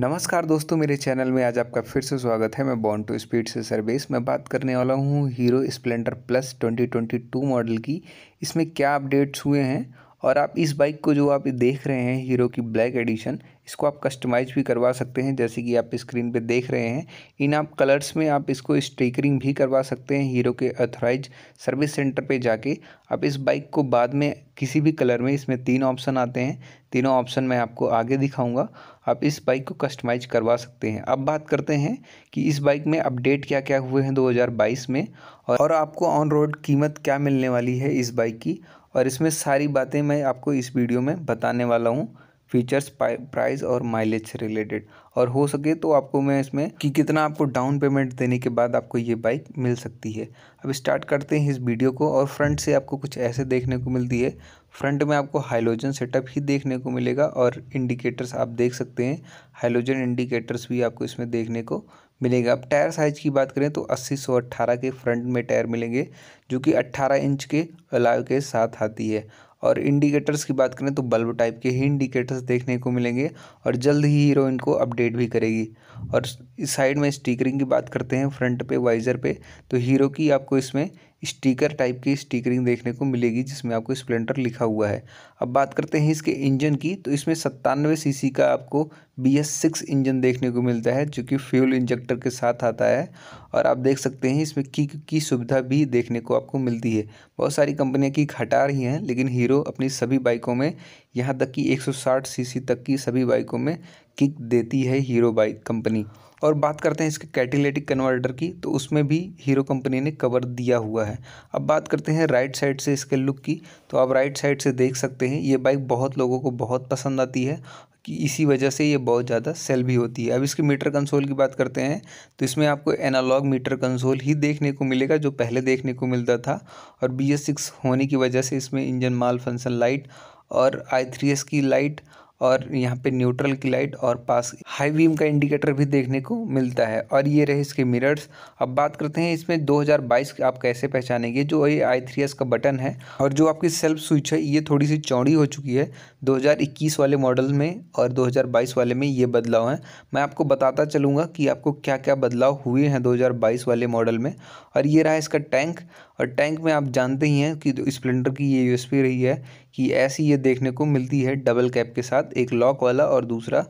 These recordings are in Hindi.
नमस्कार दोस्तों, मेरे चैनल में आज आपका फिर से स्वागत है। मैं बॉन्ड टू स्पीड से सर्विस मैं बात करने वाला हूँ हीरो स्प्लेंडर प्लस 2022 मॉडल की। इसमें क्या अपडेट्स हुए हैं? और आप इस बाइक को जो आप देख रहे हैं हीरो की ब्लैक एडिशन इसको आप कस्टमाइज भी करवा सकते हैं, जैसे कि आप स्क्रीन पे देख रहे हैं। इन आप कलर्स में आप इसको स्टिकरिंग भी करवा सकते हैं हीरो के अथोराइज सर्विस सेंटर पे जाके। आप इस बाइक को बाद में किसी भी कलर में, इसमें तीन ऑप्शन आते हैं। तीनों ऑप्शन मैं आपको आगे दिखाऊँगा। आप इस बाइक को कस्टमाइज करवा सकते हैं। अब बात करते हैं कि इस बाइक में अपडेट क्या क्या हुए हैं 2022 में, और आपको ऑन रोड कीमत क्या मिलने वाली है इस बाइक की। और इसमें सारी बातें मैं आपको इस वीडियो में बताने वाला हूँ। फीचर्स प्राइस और माइलेज से रिलेटेड और हो सके तो आपको मैं इसमें कि कितना आपको डाउन पेमेंट देने के बाद आपको ये बाइक मिल सकती है। अब स्टार्ट करते हैं इस वीडियो को और फ्रंट से आपको कुछ ऐसे देखने को मिलती है। फ्रंट में आपको हाइलोजन सेटअप ही देखने को मिलेगा और इंडिकेटर्स आप देख सकते हैं। हाइलोजन इंडिकेटर्स भी आपको इसमें देखने को मिलेगा। अब टायर साइज़ की बात करें तो अस्सी सौ अट्ठारह के फ्रंट में टायर मिलेंगे, जो कि अट्ठारह इंच के अलाव के साथ आती है। और इंडिकेटर्स की बात करें तो बल्ब टाइप के ही इंडिकेटर्स देखने को मिलेंगे और जल्द ही हीरो इनको अपडेट भी करेगी। और इस साइड में स्टिकरिंग की बात करते हैं फ्रंट पे वाइज़र पे तो हीरो की आपको इसमें स्टिकर टाइप की स्टिकरिंग देखने को मिलेगी, जिसमें आपको स्प्लेंडर लिखा हुआ है। अब बात करते हैं इसके इंजन की तो इसमें सत्तानवे सीसी का आपको बी एस सिक्स इंजन देखने को मिलता है, जो कि फ्यूल इंजेक्टर के साथ आता है। और आप देख सकते हैं इसमें किक की सुविधा भी देखने को आपको मिलती है। बहुत सारी कंपनियाँ किक हटा रही हैं, लेकिन हीरो अपनी सभी बाइकों में, यहाँ तक कि 160 सीसी तक की सभी बाइकों में किक देती है हीरो बाइक कंपनी। और बात करते हैं इसके कैटेलिटिक कन्वर्टर की तो उसमें भी हीरो कंपनी ने कवर दिया हुआ है। अब बात करते हैं राइट साइड से इसके लुक की तो आप राइट साइड से देख सकते हैं, ये बाइक बहुत लोगों को बहुत पसंद आती है, कि इसी वजह से ये बहुत ज़्यादा सेल भी होती है। अब इसके मीटर कंसोल की बात करते हैं तो इसमें आपको एनालॉग मीटर कंसोल ही देखने को मिलेगा, जो पहले देखने को मिलता था। और बी एस सिक्स होने की वजह से इसमें इंजन माल फ़ंक्शन लाइट और आई थ्री एस की लाइट और यहाँ पे न्यूट्रल की लाइट और पास हाई बीम का इंडिकेटर भी देखने को मिलता है। और ये रहे इसके मिरर्स अब बात करते हैं इसमें 2022 आप कैसे पहचानेंगे? जो ये आई थ्री एस का बटन है और जो आपकी सेल्फ स्विच है, ये थोड़ी सी चौड़ी हो चुकी है। 2021 वाले मॉडल में और 2022 वाले में ये बदलाव हैं। मैं आपको बताता चलूँगा कि आपको क्या क्या बदलाव हुए हैं दो हज़ार बाईस वाले मॉडल में। और ये रहा इसका टैंक और टैंक में आप जानते ही हैं कि स्प्लेंडर की ये यूएसपी रही है, कि ऐसी ये देखने को मिलती है डबल कैप के साथ। एक लॉक वाला और दूसरा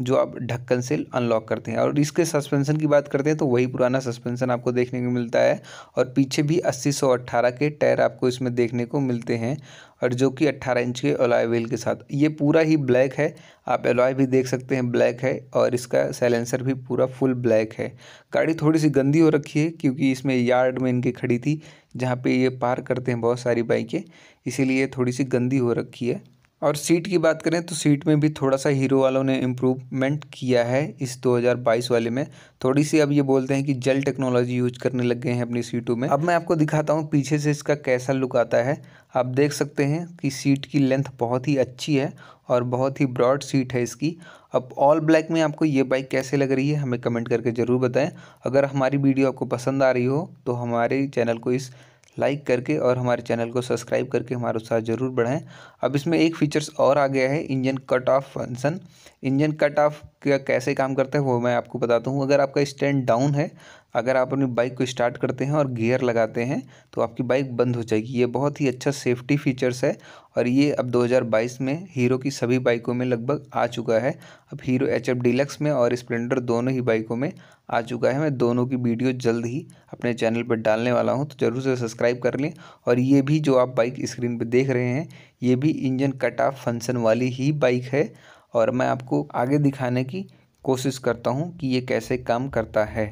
जो आप ढक्कन से अनलॉक करते हैं। और इसके सस्पेंशन की बात करते हैं तो वही पुराना सस्पेंशन आपको देखने को मिलता है और पीछे भी अस्सी सौ अट्ठारह के टायर आपको इसमें देखने को मिलते हैं और जो कि अट्ठारह इंच के अलॉय व्हील के साथ। ये पूरा ही ब्लैक है, आप एलॉय भी देख सकते हैं ब्लैक है और इसका सैलेंसर भी पूरा फुल ब्लैक है। गाड़ी थोड़ी सी गंदी हो रखी है क्योंकि इसमें यार्ड में इनकी खड़ी थी, जहाँ पे ये पार करते हैं बहुत सारी बाइकें, इसीलिए थोड़ी सी गंदी हो रखी है। और सीट की बात करें तो सीट में भी थोड़ा सा हीरो वालों ने इम्प्रूवमेंट किया है इस 2022 वाले में। थोड़ी सी अब ये बोलते हैं कि जेल टेक्नोलॉजी यूज़ करने लग गए हैं अपनी सीटों में। अब मैं आपको दिखाता हूँ पीछे से इसका कैसा लुक आता है। आप देख सकते हैं कि सीट की लेंथ बहुत ही अच्छी है और बहुत ही ब्रॉड सीट है इसकी। अब ऑल ब्लैक में आपको ये बाइक कैसे लग रही है, हमें कमेंट करके ज़रूर बताएँ। अगर हमारी वीडियो आपको पसंद आ रही हो तो हमारे चैनल को इस लाइक करके और हमारे चैनल को सब्सक्राइब करके हमारे साथ ज़रूर बढ़ाएँ। अब इसमें एक फीचर्स और आ गया है engine cut off function engine cut off का कैसे काम करता है वो मैं आपको बताता हूँ। अगर आपका स्टैंड डाउन है, अगर आप अपनी बाइक को स्टार्ट करते हैं और गियर लगाते हैं तो आपकी बाइक बंद हो जाएगी। ये बहुत ही अच्छा सेफ्टी फीचर्स है और ये अब 2022 में हीरो की सभी बाइकों में लगभग आ चुका है। अब हीरो एच एफ़ डीलक्स में और स्प्लेंडर दोनों ही बाइकों में आ चुका है। मैं दोनों की वीडियो जल्द ही अपने चैनल पर डालने वाला हूँ तो ज़रूर से सब्सक्राइब कर लें। और ये भी जो आप बाइक स्क्रीन पर देख रहे हैं, ये भी इंजन कट ऑफ़ फ़ंक्शन वाली ही बाइक है। और मैं आपको आगे दिखाने की कोशिश करता हूँ कि ये कैसे काम करता है।